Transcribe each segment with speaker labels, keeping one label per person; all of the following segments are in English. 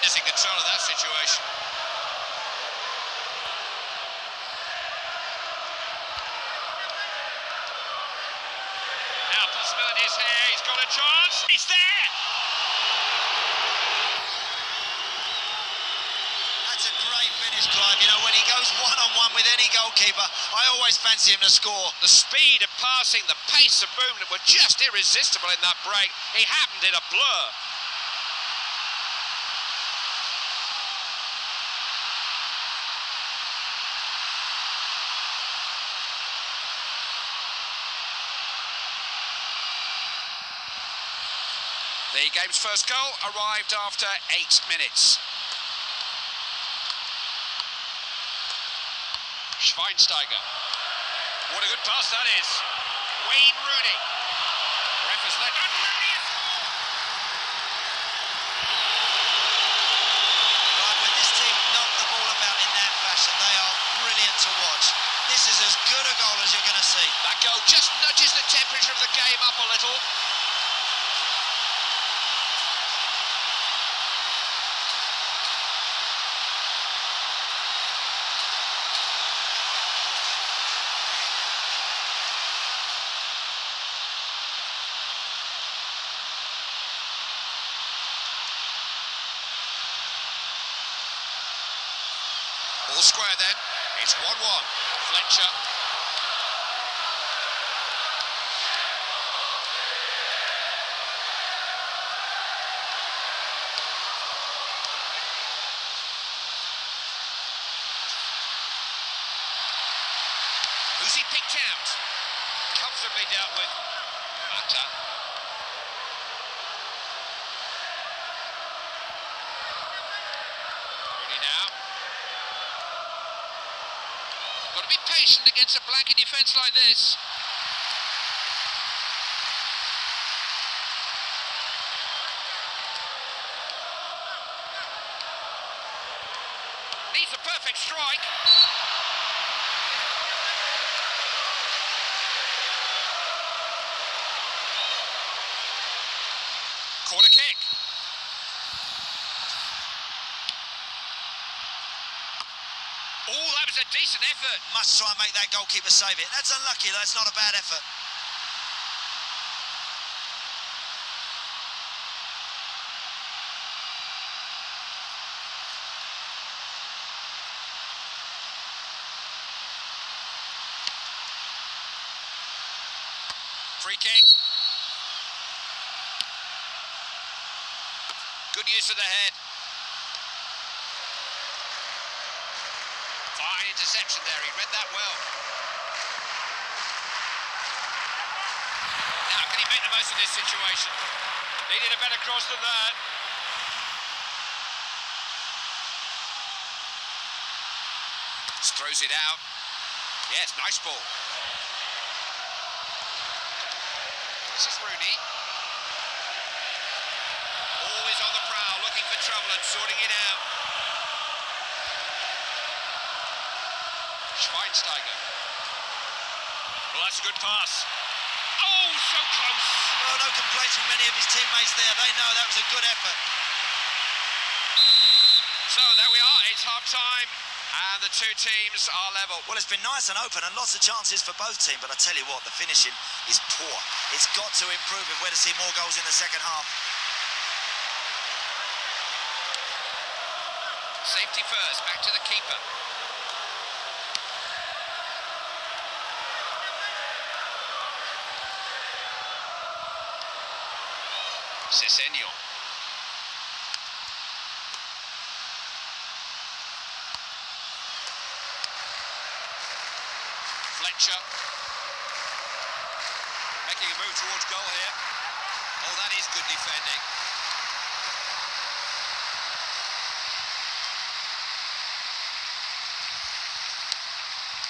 Speaker 1: defenders in control of that situation. Now possibilities here. He's got a chance. He's there.
Speaker 2: That's a great finish, Clive. You know, when he goes one-on-one with any goalkeeper, I always fancy him to score.
Speaker 1: The speed of passing, the pace of movement were just irresistible in that break. He happened in a blur. The game's first goal arrived after eight minutes. Schweinsteiger. What a good pass that is. Wayne Rooney. Ref has let. And Rooney has
Speaker 2: when this team knock the ball about in that fashion, they are brilliant to watch. This is as good a goal as you're going to see.
Speaker 1: That goal just nudges the temperature of the game up a little. All square then. It's 1 1. Fletcher. Who's he picked out? Comfortably dealt with. Mata. Rooney now. Got to be patient against a blanket defence like this. Needs a perfect strike. Corner kick. Oh, that was a decent effort.
Speaker 2: Must try and make that goalkeeper save it. That's unlucky. It's not a bad effort.
Speaker 1: Free kick. Good use of the head. Interception there. He read that well. Now, can he make the most of this situation? Needed a better cross than that. Just throws it out. Yes, nice ball. This is Rooney. Always on the prowl, looking for trouble and sorting it out. Schweinsteiger. Well, that's a good pass. Oh, so close.
Speaker 2: Well, no complaints from many of his teammates there. They know that was a good effort.
Speaker 1: So there we are. It's half time, and the two teams are level.
Speaker 2: Well, it's been nice and open and lots of chances for both teams, but I tell you what, the finishing is poor. It's got to improve if we're to see more goals in the second half.
Speaker 1: Safety first. Back to the keeper. Sessegnon. Fletcher. Making a move towards goal here. Oh, that is good defending.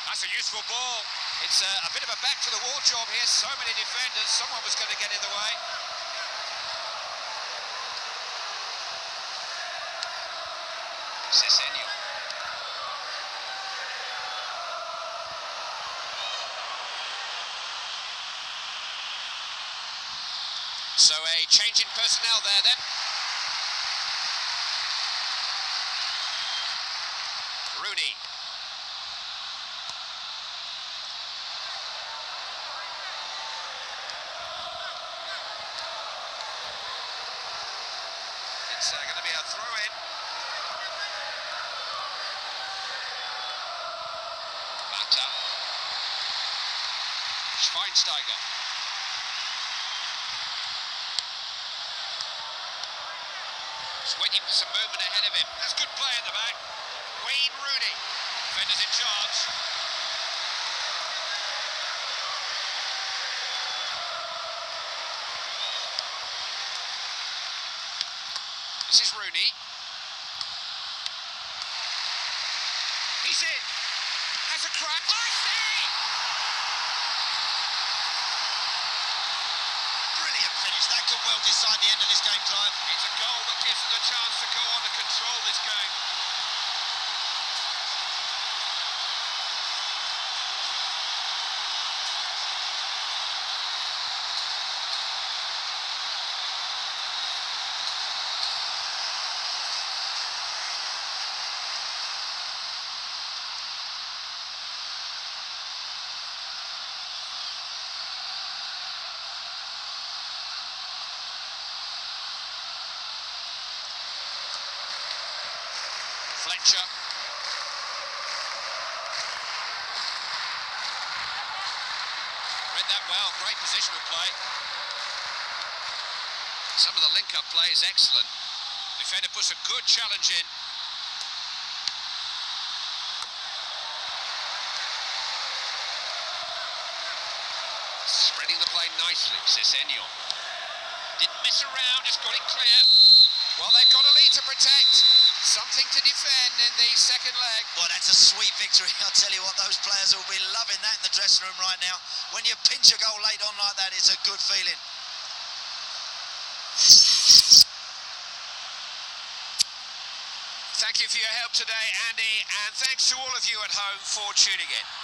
Speaker 1: That's a useful ball. It's a, a bit of a back to the wall job here. So many defenders. Someone was going to get in the way. Sessegnon. So a change in personnel there then. Rooney. It's uh, going to be a throw in. Schweinsteiger. He's waiting for some movement ahead of him. That's good play at the back. Wayne Rooney. Defenders in charge. This is Rooney. He's in. Has a crack. Oh, I see!
Speaker 2: Brilliant That decide the end of this game, Clive.
Speaker 1: It's a goal that gives them the chance to go on and control this game. Fletcher. Read that well, great positional play. Some of the link-up play is excellent. Defender puts a good challenge in. Spreading the play nicely, Sessegnon. Didn't mess around, just got it clear. Well, they've got a lead to protect. Something to defend in the second leg.
Speaker 2: Well, that's a sweet victory. I'll tell you what, those players will be loving that in the dressing room right now. When you pinch a goal late on like that, it's a good feeling.
Speaker 1: Thank you for your help today, Andy, and thanks to all of you at home for tuning in.